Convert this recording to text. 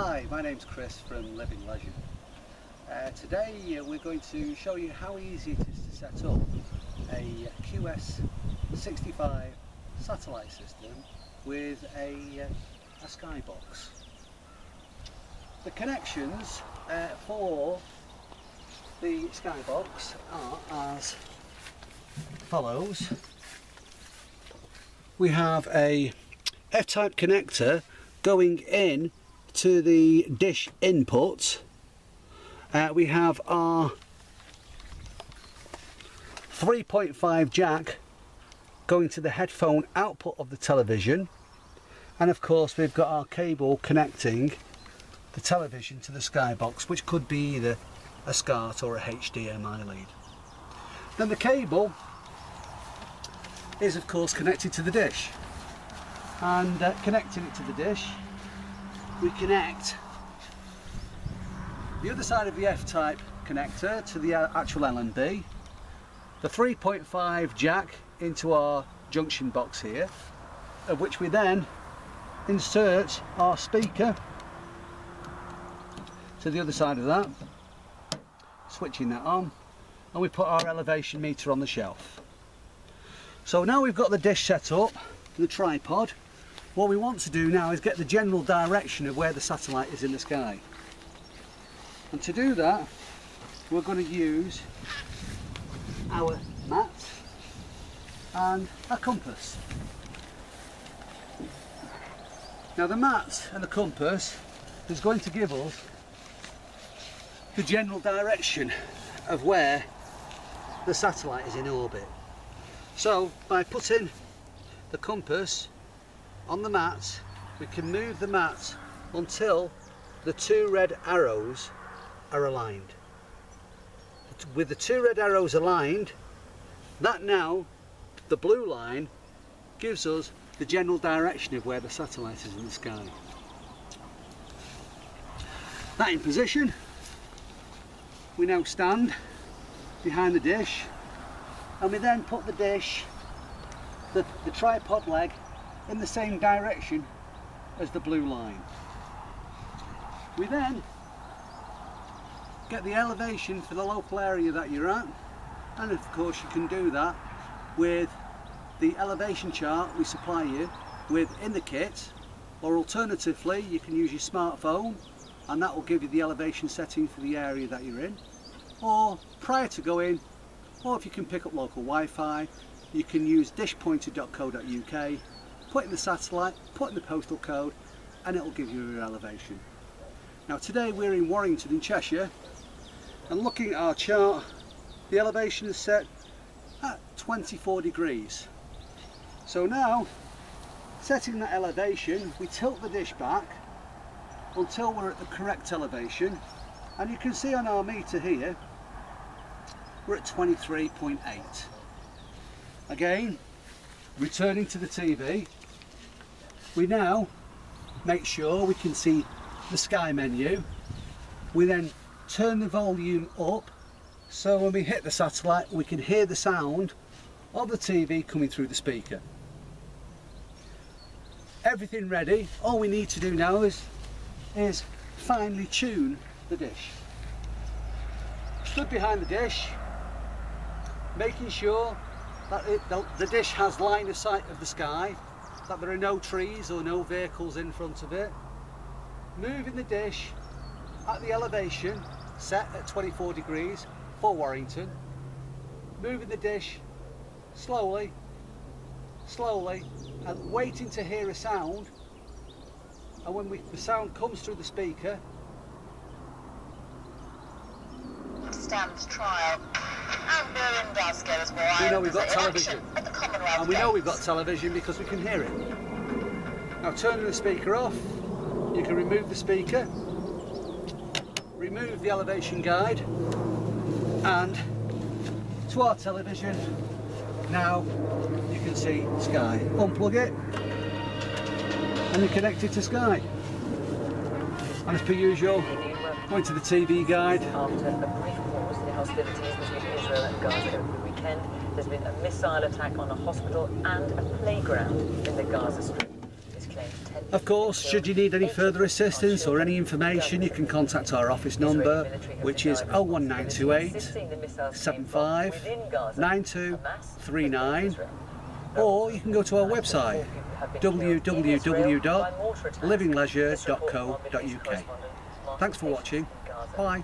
Hi, my name's Chris from Living Leisure. Uh, today uh, we're going to show you how easy it is to set up a QS65 satellite system with a, uh, a skybox. The connections uh, for the skybox are as follows. We have a F-type connector going in to the dish input. Uh, we have our 3.5 jack going to the headphone output of the television. And of course we've got our cable connecting the television to the skybox which could be either a SCART or a HDMI lead. Then the cable is of course connected to the dish. And uh, connecting it to the dish we connect. The other side of the F-type connector to the actual LNB, the 3.5 jack into our junction box here, of which we then insert our speaker to the other side of that, switching that on, and we put our elevation meter on the shelf. So now we've got the dish set up, the tripod, what we want to do now is get the general direction of where the satellite is in the sky. And to do that, we're going to use our mat and a compass. Now the mat and the compass is going to give us the general direction of where the satellite is in orbit. So by putting the compass on the mat we can move the mat until the two red arrows are aligned. With the two red arrows aligned that now the blue line gives us the general direction of where the satellite is in the sky. That in position we now stand behind the dish and we then put the dish the, the tripod leg in the same direction as the blue line. We then get the elevation for the local area that you're at and of course you can do that with the elevation chart we supply you with in the kit or alternatively you can use your smartphone and that will give you the elevation setting for the area that you're in or prior to going or if you can pick up local Wi-Fi you can use dishpointer.co.uk put in the satellite, put in the postal code and it will give you your elevation. Now today we're in Warrington in Cheshire and looking at our chart the elevation is set at 24 degrees. So now setting that elevation we tilt the dish back until we're at the correct elevation and you can see on our meter here we're at 23.8. Again returning to the TV we now make sure we can see the sky menu. We then turn the volume up so when we hit the satellite we can hear the sound of the TV coming through the speaker. Everything ready. All we need to do now is is finely tune the dish. Stood behind the dish making sure that it, the, the dish has line of sight of the sky that there are no trees or no vehicles in front of it. Moving the dish at the elevation set at 24 degrees for Warrington. Moving the dish slowly, slowly and waiting to hear a sound and when we, the sound comes through the speaker stands trial and Miriam Glasgow as well. We know we've got television. And we know we've got television because we can hear it. Now turning the speaker off, you can remove the speaker, remove the elevation guide, and to our television, now you can see Sky. Unplug it, and you connect it to Sky. And as per usual, going to the TV guide. After a brief pause, the hostilities between Israel and Gaza the weekend, there's been a missile attack on a hospital and a playground in the Gaza Strip. This claims attended Of course, should you need any further assistance or any information, you can contact our office number, which is 01928 75 92 39, or you can go to our website www.livingleisure.co.uk. Thanks for watching. Bye.